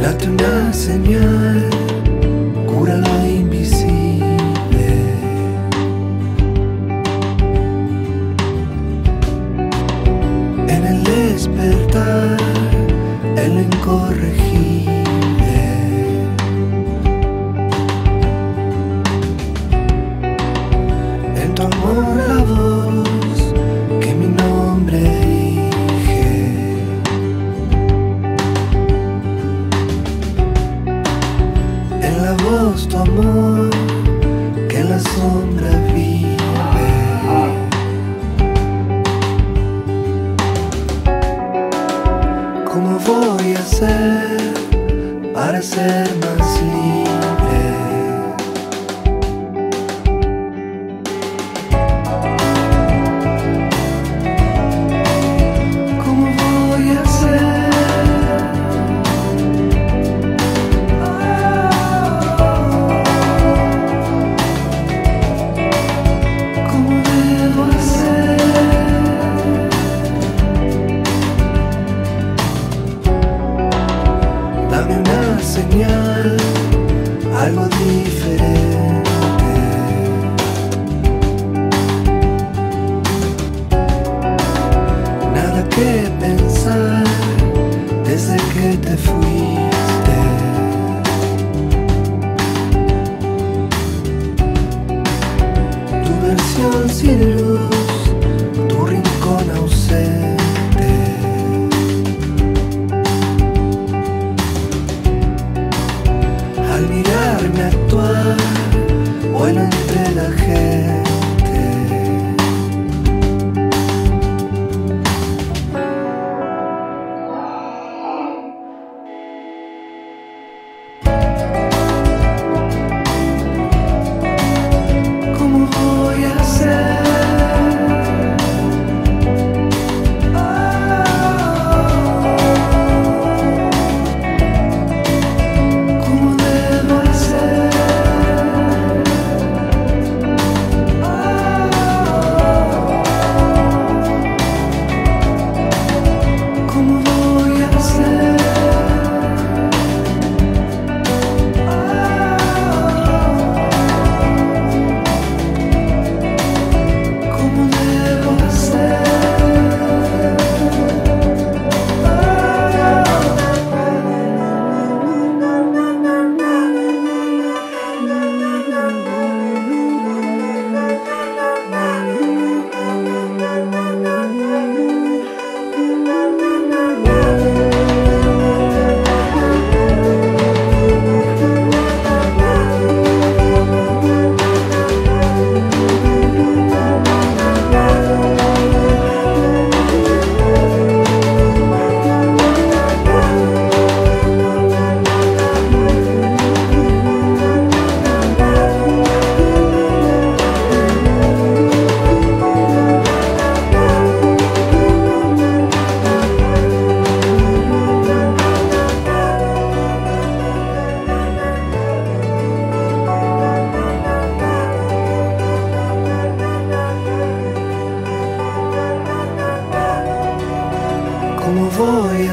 Late una señal, sombra vive. ¿Cómo voy a hacer para ser más libre? Dame una señal, algo diferente. Nada que pensar desde que te fuiste. Tu versión sin luz,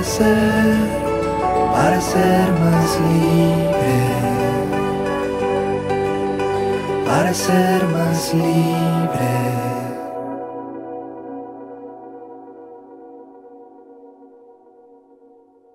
hacer para ser más libre? Para ser más libre.